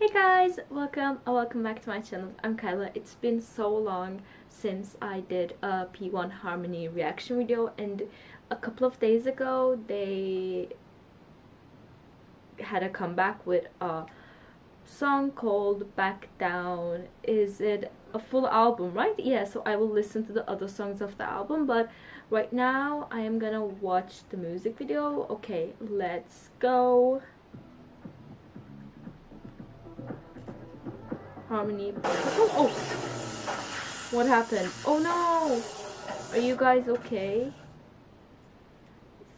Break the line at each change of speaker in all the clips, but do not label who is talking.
Hey guys, welcome or welcome back to my channel. I'm Kayla. It's been so long since I did a P1 Harmony reaction video and a couple of days ago they had a comeback with a song called Back Down. Is it a full album, right? Yeah, so I will listen to the other songs of the album, but right now I am gonna watch the music video. Okay, let's go. Harmony. Oh, oh! What happened? Oh no! Are you guys okay?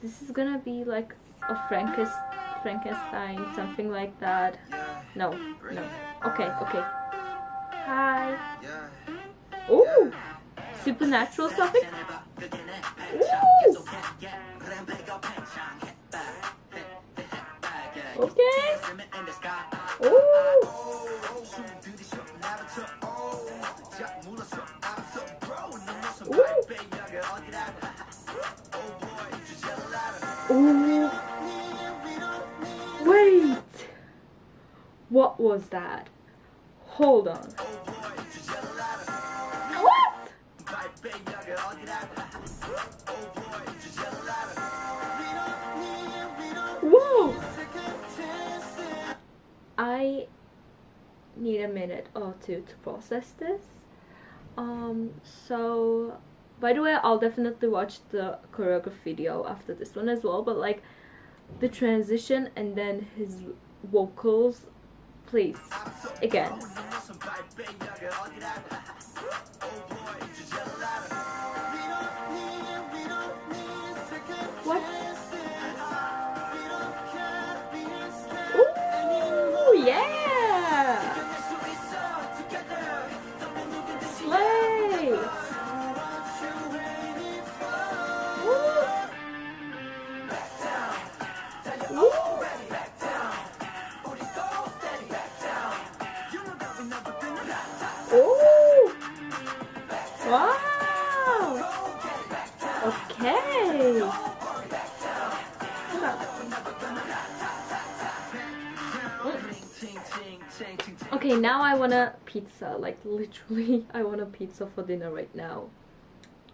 This is gonna be like a Frankes Frankenstein, something like that. No, no. Okay, okay. Hi. Oh! Supernatural something? Ooh. Okay. Ooh. That? Hold on. What? Whoa. I need a minute or two to process this. Um, so by the way, I'll definitely watch the choreograph video after this one as well, but like the transition and then his vocals, please, again. Okay! Okay, now I want a pizza. Like, literally, I want a pizza for dinner right now.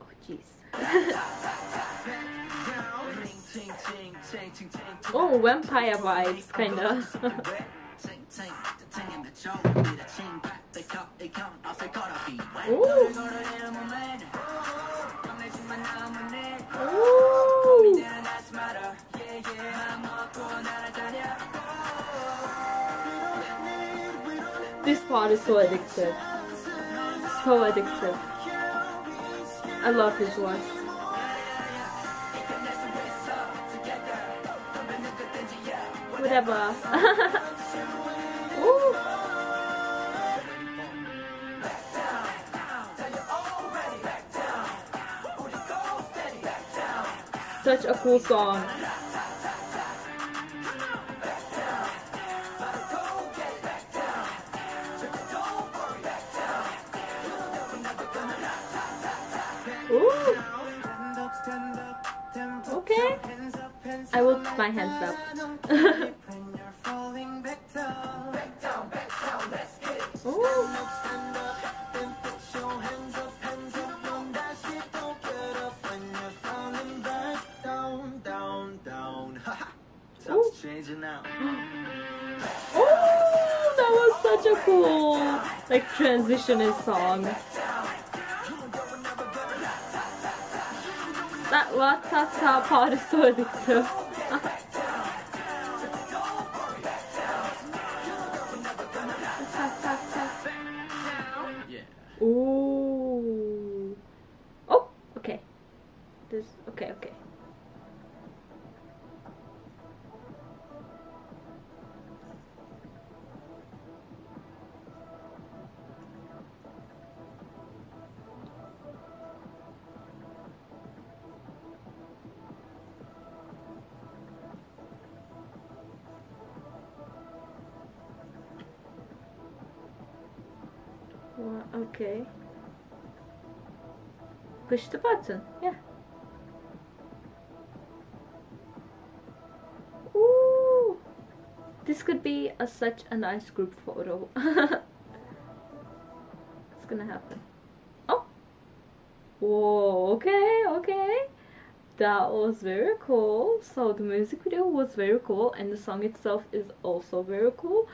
Oh, jeez. oh, vampire vibes, kinda. Ooh. This part is so addictive. So addictive. I love his voice. Whatever. Such a cool song. Ooh. Okay. I will put my hands up. cool like transitioning song. That la ta ta part is so addictive. Ooh. Oh, okay. This okay, okay. Okay. Push the button. Yeah. Ooh. this could be a, such a nice group photo it's gonna happen oh whoa okay okay that was very cool so the music video was very cool and the song itself is also very cool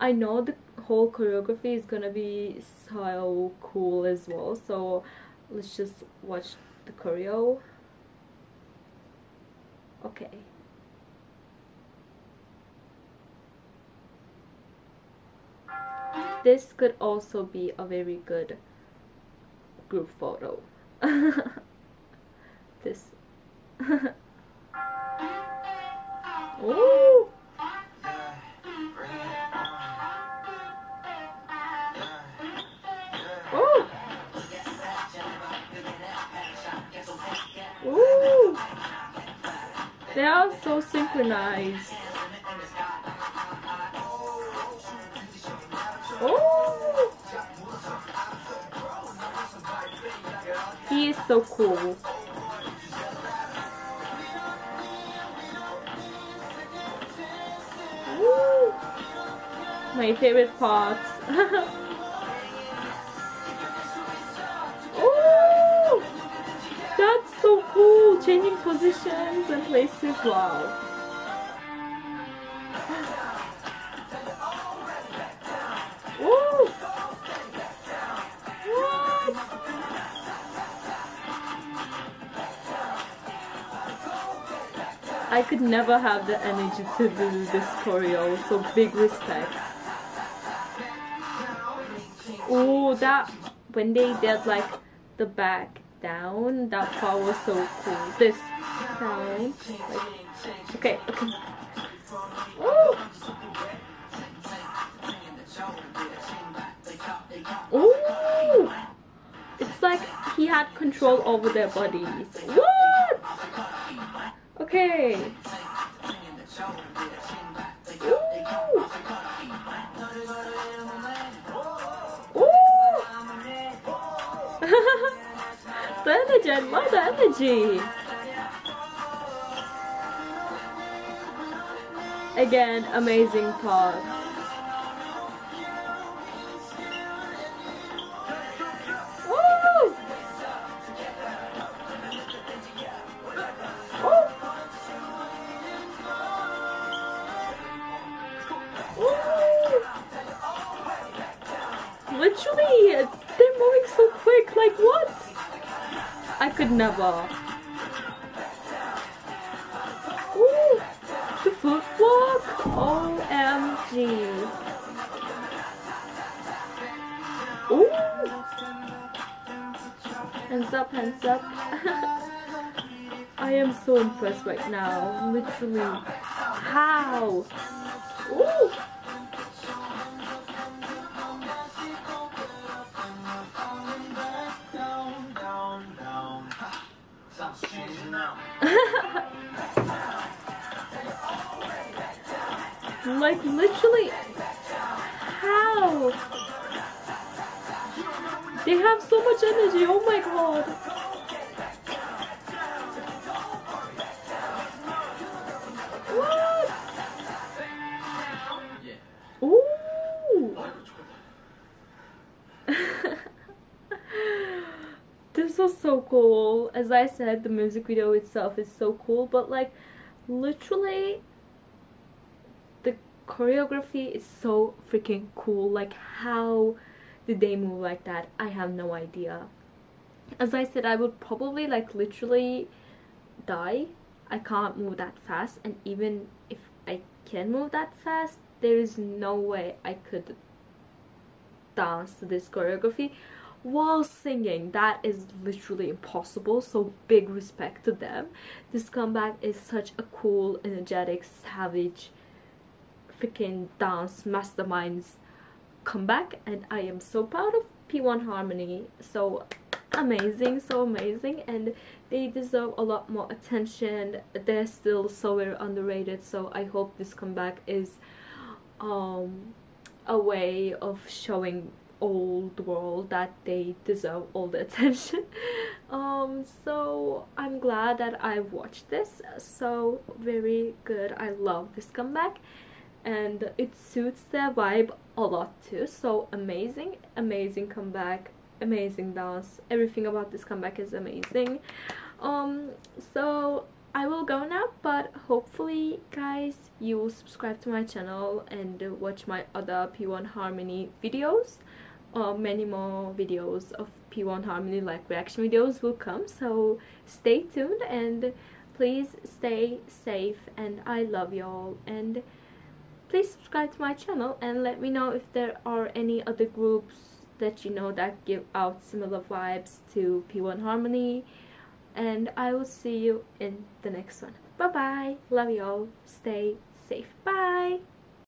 i know the whole choreography is gonna be so cool as well. So let's just watch the choreo. Okay. This could also be a very good group photo synchronized. Oh! He is so cool. Woo! My favorite part. oh! That's so cool! Changing positions and places. Wow. I could never have the energy to do this choreo, so big respect. Oh, that when they did like the back down, that part was so cool. This down, like, okay, okay. It's like he had control over their bodies. What? Okay. Ooh! Ooh! the energy, I love the energy. Again, amazing part. Literally, they're moving so quick. Like what? I could never. Ooh, the footwork. OMG. Ooh. Hands up, hands up. I am so impressed right now. Literally. How? like literally how? They have so much energy. Oh my god so cool. As I said, the music video itself is so cool, but like literally the choreography is so freaking cool. Like how did they move like that? I have no idea. As I said, I would probably like literally die. I can't move that fast and even if I can move that fast, there is no way I could dance to this choreography while singing that is literally impossible so big respect to them. This comeback is such a cool energetic savage freaking dance masterminds comeback and i am so proud of p1 harmony. So amazing so amazing and they deserve a lot more attention. They're still so very underrated so i hope this comeback is um a way of showing the world that they deserve all the attention. Um so i'm glad that i watched this. So very good. I love this comeback. And it suits their vibe a lot too. So amazing amazing comeback amazing dance everything about this comeback is amazing. Um so I will go now but hopefully guys you will subscribe to my channel and watch my other P1 Harmony videos uh, many more videos of P1 Harmony like reaction videos will come so stay tuned and please stay safe and I love y'all and please subscribe to my channel and let me know if there are any other groups that you know that give out similar vibes to P1 Harmony and I will see you in the next one. Bye bye. Love y'all. Stay safe. Bye.